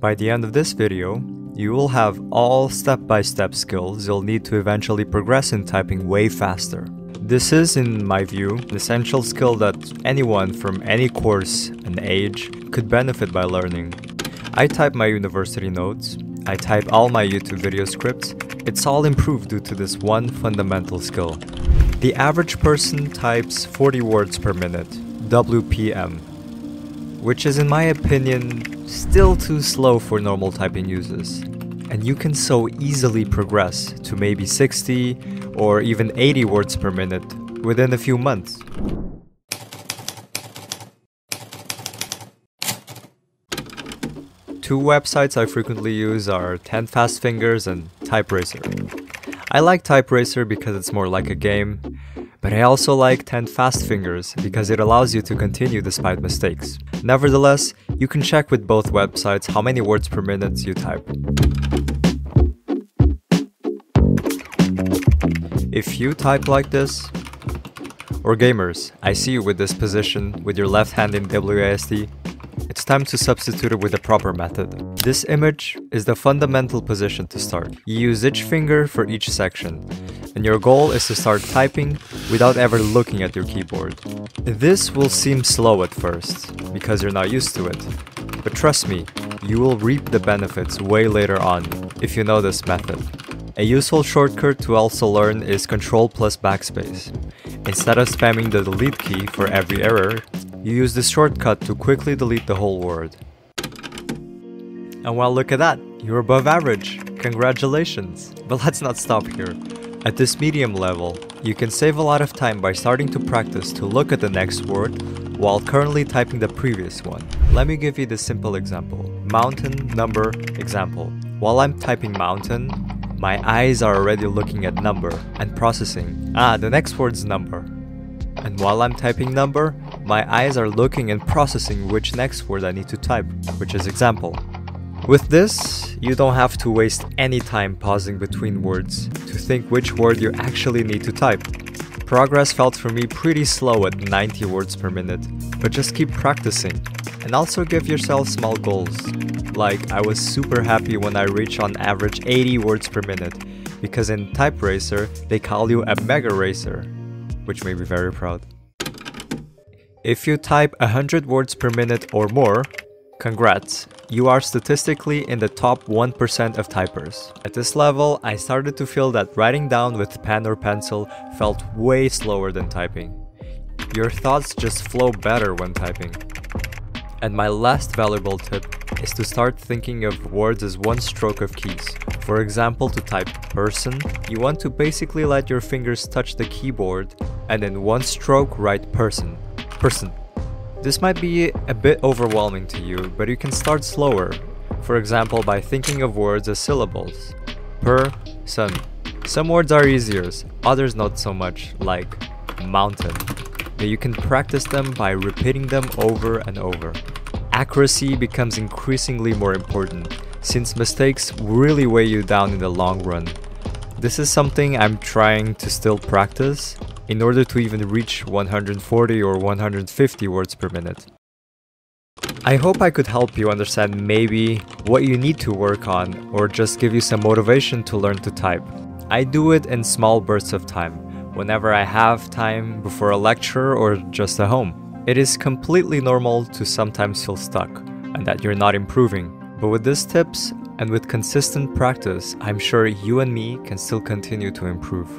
By the end of this video, you will have all step-by-step skills you'll need to eventually progress in typing way faster. This is, in my view, an essential skill that anyone from any course and age could benefit by learning. I type my university notes, I type all my YouTube video scripts, it's all improved due to this one fundamental skill. The average person types 40 words per minute, WPM, which is in my opinion still too slow for normal typing users. And you can so easily progress to maybe 60 or even 80 words per minute within a few months. Two websites I frequently use are 10 Fast Fingers and TypeRacer. I like TypeRacer because it's more like a game, but I also like 10 Fast Fingers because it allows you to continue despite mistakes. Nevertheless, you can check with both websites how many words per minute you type. If you type like this, or gamers, I see you with this position with your left hand in WASD, it's time to substitute it with a proper method. This image is the fundamental position to start. You use each finger for each section, and your goal is to start typing without ever looking at your keyboard. This will seem slow at first, because you're not used to it. But trust me, you will reap the benefits way later on if you know this method. A useful shortcut to also learn is Control plus backspace. Instead of spamming the delete key for every error, you use this shortcut to quickly delete the whole word. And well, look at that, you're above average. Congratulations. But let's not stop here. At this medium level, you can save a lot of time by starting to practice to look at the next word while currently typing the previous one. Let me give you this simple example. Mountain, number, example. While I'm typing mountain, my eyes are already looking at number and processing. Ah, the next word's number. And while I'm typing number, my eyes are looking and processing which next word I need to type, which is example. With this, you don't have to waste any time pausing between words to think which word you actually need to type. Progress felt for me pretty slow at 90 words per minute, but just keep practicing. And also give yourself small goals. Like, I was super happy when I reached on average 80 words per minute, because in TypeRacer, they call you a mega racer which made me very proud. If you type 100 words per minute or more, congrats, you are statistically in the top 1% of typers. At this level, I started to feel that writing down with pen or pencil felt way slower than typing. Your thoughts just flow better when typing. And my last valuable tip is to start thinking of words as one stroke of keys. For example, to type person, you want to basically let your fingers touch the keyboard and in one stroke write person. Person. This might be a bit overwhelming to you, but you can start slower. For example, by thinking of words as syllables. Per, sun. Some words are easier, others not so much, like mountain but you can practice them by repeating them over and over. Accuracy becomes increasingly more important, since mistakes really weigh you down in the long run. This is something I'm trying to still practice in order to even reach 140 or 150 words per minute. I hope I could help you understand maybe what you need to work on or just give you some motivation to learn to type. I do it in small bursts of time whenever I have time before a lecture or just at home. It is completely normal to sometimes feel stuck and that you're not improving. But with these tips and with consistent practice, I'm sure you and me can still continue to improve.